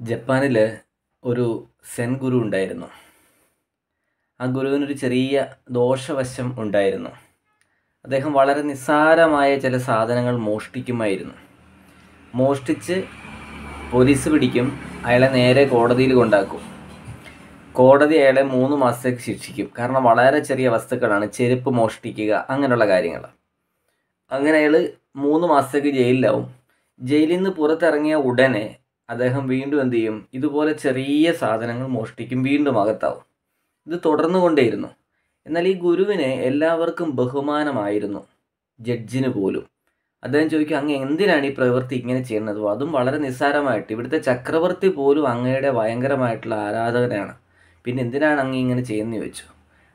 ജപ്പാനിൽ ഒരു സെൻ ഗുരു ഉണ്ടായിരുന്നു. ആ ഗുരുവിനൊരു ചെറിയ ദോഷവശം ഉണ്ടായിരുന്നു. അദ്ദേഹം വളരെ നിസ്സാരമായ ചില സാധനങ്ങൾ മോഷ്ടിക്കുമായിരുന്നു. മോഷ്ടിച്ച് പോലീസ് പിടിക്കും അയാളെ നേരെ കോടതിയിൽ കൊണ്ടാക്കും. കോടതി അയാളെ മൂന്ന് മാസത്തേക്ക് ശിക്ഷിക്കും. കാരണം വളരെ ചെറിയ വസ്തുക്കളാണ് ചെരുപ്പ് മോഷ്ടിക്കുക അങ്ങനെയുള്ള കാര്യങ്ങൾ. അങ്ങനെ അയാൾ മൂന്ന് മാസത്തേക്ക് ജയിലിലാവും. ജയിലിൽ നിന്ന് പുറത്തിറങ്ങിയ ഉടനെ അദ്ദേഹം വീണ്ടും എന്ത് ചെയ്യും? ഇതുപോലെ ചെറിയ സാധനങ്ങൾ മോഷ്ടിക്കും വീണ്ടും അകത്താവും. ഇത് തുടർന്നു കൊണ്ടേയിരുന്നു എന്നാൽ ഈ ഗുരുവിനെ എല്ലാവർക്കും ബഹുമാനമായിരുന്നു ജഡ്ജിന് പോലും. അദ്ദേഹം ചോദിക്കും അങ്ങ് എന്തിനാണ് ഈ പ്രവൃത്തി ഇങ്ങനെ ചെയ്യുന്നത്? അതും വളരെ നിസ്സാരമായിട്ട്. ഇവിടുത്തെ ചക്രവർത്തി പോലും അങ്ങയുടെ ഭയങ്കരമായിട്ടുള്ള ആരാധകനാണ്. പിന്നെ എന്തിനാണ് അങ്ങ് ഇങ്ങനെ ചെയ്യുന്നത് ചോദിച്ചു.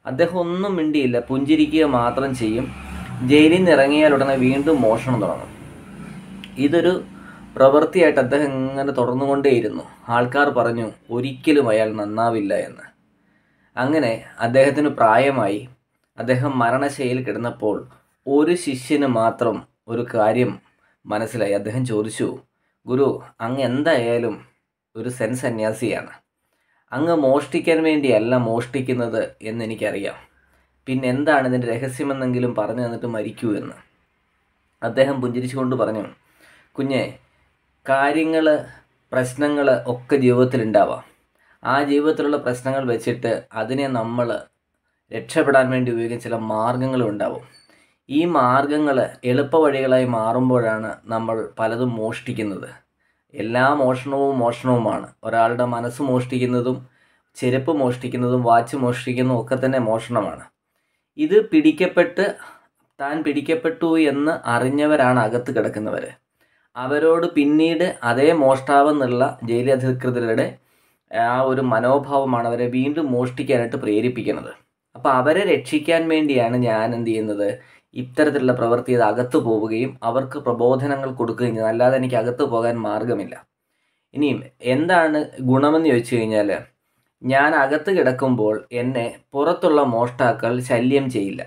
അദ്ദേഹം ഒന്നും മിണ്ടിയില്ല. പുഞ്ചിരിക്കുക മാത്രം ചെയ്യും. ജയിലിൽ നിന്ന് ഇറങ്ങിയാൽ ഉടനെ വീണ്ടും മോഷണം തുടങ്ങും. ഇതൊരു പ്രവൃത്തിയായിട്ട് അദ്ദേഹം ഇങ്ങനെ തുടർന്നുകൊണ്ടേയിരുന്നു. ആൾക്കാർ പറഞ്ഞു ഒരിക്കലും അയാൾ നന്നാവില്ല എന്ന്. അങ്ങനെ അദ്ദേഹത്തിന് പ്രായമായി അദ്ദേഹം മരണശൈലിയിൽ കിടന്നപ്പോൾ ഒരു ശിഷ്യന് മാത്രം ഒരു കാര്യം മനസ്സിലായി. അദ്ദേഹം ചോദിച്ചു ഗുരു അങ്ങ് എന്തായാലും ഒരു സെൻ സന്യാസിയാണ് അങ്ങ് മോഷ്ടിക്കാൻ വേണ്ടിയല്ല മോഷ്ടിക്കുന്നത് എന്നെനിക്കറിയാം പിന്നെ എന്താണ് ഇതിന്റെ രഹസ്യമെന്നെങ്കിലും പറഞ്ഞു തന്നിട്ട് മരിക്കൂ എന്ന്. അദ്ദേഹം പുഞ്ചിരിച്ചുകൊണ്ട് പറഞ്ഞു കുഞ്ഞെ കാര്യങ്ങൾ പ്രശ്നങ്ങൾ ഒക്കെ ജീവിതത്തിലുണ്ടാവാം. ആ ജീവിതത്തിലുള്ള പ്രശ്നങ്ങൾ വെച്ചിട്ട് അതിനെ നമ്മൾ രക്ഷപ്പെടാൻ വേണ്ടി ഉപയോഗിക്കുന്ന ചില മാർഗങ്ങളും ഉണ്ടാവും. ഈ മാർഗങ്ങൾ എളുപ്പ വഴികളായി മാറുമ്പോഴാണ് നമ്മൾ പലതും മോഷ്ടിക്കുന്നത്. എല്ലാ മോഷണവും മോഷണവുമാണ്. ഒരാളുടെ മനസ്സ് മോഷ്ടിക്കുന്നതും ചെരുപ്പ് മോഷ്ടിക്കുന്നതും വാച്ച് മോഷ്ടിക്കുന്നതും ഒക്കെ തന്നെ മോഷണമാണ്. ഇത് പിടിക്കപ്പെട്ട് താൻ പിടിക്കപ്പെട്ടു എന്ന് അറിഞ്ഞവരാണ് അകത്ത് കിടക്കുന്നവർ അവരോട് പിന്നീട് അതേ മോഷ്ടാവ് എന്നുള്ള മോഷ്ടാവെന്നുള്ള ജയിലധികൃതരുടെ ആ ഒരു മനോഭാവമാണ് അവരെ വീണ്ടും മോഷ്ടിക്കാനായിട്ട് പ്രേരിപ്പിക്കുന്നത്. അപ്പോൾ അവരെ രക്ഷിക്കാൻ വേണ്ടിയാണ് ഞാൻ എന്ത് ചെയ്യുന്നത്? ഇത്തരത്തിലുള്ള പ്രവൃത്തി ചെയ്ത് അകത്തു പോവുകയും അവർക്ക് പ്രബോധനങ്ങൾ കൊടുക്കുകയും ചെയ്യുന്നത് അല്ലാതെ എനിക്ക് അകത്ത് പോകാൻ മാർഗമില്ല ഇനിയും എന്താണ് ഗുണമെന്ന് ചോദിച്ചു കഴിഞ്ഞാൽ ഞാൻ അകത്ത് കിടക്കുമ്പോൾ എന്നെ പുറത്തുള്ള മോഷ്ടാക്കൾ ശല്യം ചെയ്യില്ല.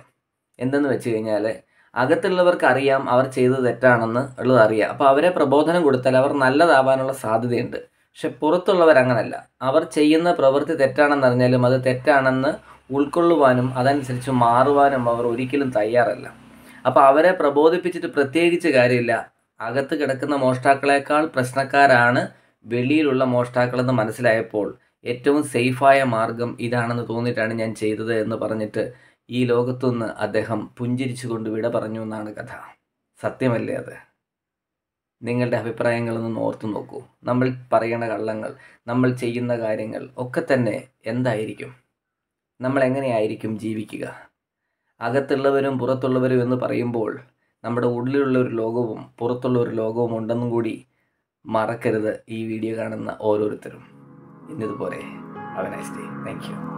എന്തെന്ന് വെച്ച് കഴിഞ്ഞാൽ അകത്തുള്ളവർക്ക് അറിയാം അവർ ചെയ്തത് തെറ്റാണെന്ന് ഉള്ളത് അറിയാം. അപ്പോൾ അവരെ പ്രബോധനം കൊടുത്താൽ അവർ നല്ലതാവാനുള്ള സാധ്യതയുണ്ട്. പക്ഷെ പുറത്തുള്ളവർ അങ്ങനല്ല. അവർ ചെയ്യുന്ന പ്രവൃത്തി തെറ്റാണെന്ന് അറിഞ്ഞാലും അത് തെറ്റാണെന്ന് ഉൾക്കൊള്ളുവാനും അതനുസരിച്ച് മാറുവാനും അവർ ഒരിക്കലും തയ്യാറല്ല. അപ്പോൾ അവരെ പ്രബോധിപ്പിച്ചിട്ട് പ്രത്യേകിച്ച് കാര്യമില്ല. അകത്ത് കിടക്കുന്ന മോഷ്ടാക്കളെക്കാൾ പ്രശ്നക്കാരാണ് വെളിയിലുള്ള മോഷ്ടാക്കളെന്ന് മനസ്സിലായപ്പോൾ ഏറ്റവും സേഫായ മാർഗം ഇതാണെന്ന് തോന്നിയിട്ടാണ് ഞാൻ ചെയ്തത് എന്ന് പറഞ്ഞിട്ട് ഈ ലോകത്തുനിന്ന് അദ്ദേഹം പുഞ്ചിരിച്ചുകൊണ്ട് വിട പറഞ്ഞു എന്നാണ് കഥ. സത്യമല്ലേ അത്? നിങ്ങളുടെ അഭിപ്രായങ്ങളൊന്ന് ഓർത്തു നോക്കൂ. നമ്മൾ പറയുന്ന കള്ളങ്ങൾ നമ്മൾ ചെയ്യുന്ന കാര്യങ്ങൾ ഒക്കെ തന്നെ എന്തായിരിക്കും? നമ്മൾ എങ്ങനെയായിരിക്കും ജീവിക്കുക? അകത്തുള്ളവരും പുറത്തുള്ളവരും എന്ന് പറയുമ്പോൾ നമ്മുടെ ഉള്ളിലുള്ള ഒരു ലോകവും പുറത്തുള്ള ഒരു ലോകവും ഉണ്ടെന്നും കൂടി മറക്കരുത് ഈ വീഡിയോ കാണുന്ന ഓരോരുത്തരും. ഇന്നതുപോലെ. Have a nice day thank you